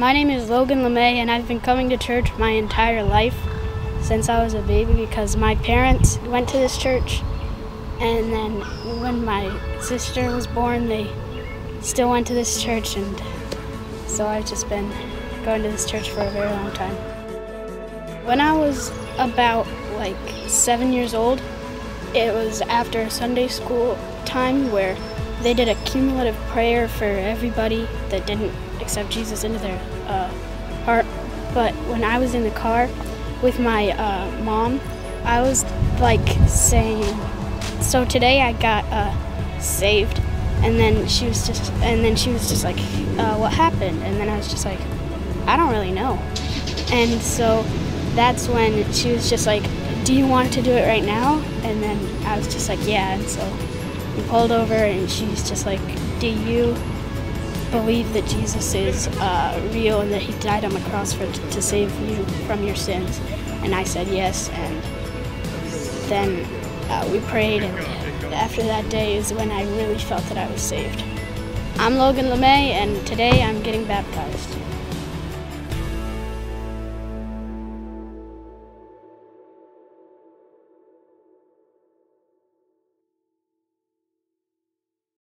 My name is Logan LeMay, and I've been coming to church my entire life since I was a baby because my parents went to this church, and then when my sister was born, they still went to this church, and so I've just been going to this church for a very long time. When I was about like seven years old, it was after Sunday school time where they did a cumulative prayer for everybody that didn't accept Jesus into their uh, heart. But when I was in the car with my uh, mom, I was like saying, "So today I got uh, saved," and then she was just, and then she was just like, uh, "What happened?" And then I was just like, "I don't really know." And so that's when she was just like, "Do you want to do it right now?" And then I was just like, "Yeah." And so pulled over, and she's just like, "Do you believe that Jesus is uh, real and that He died on the cross for to save you from your sins?" And I said yes, and then uh, we prayed, and after that day is when I really felt that I was saved. I'm Logan LeMay, and today I'm getting baptized.